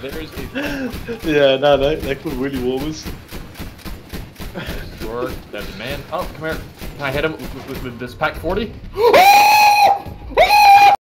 There's a yeah, no, they—they could really warmers. Sure, that That's a man. Oh, come here. Can I hit him with, with, with this Pak 40?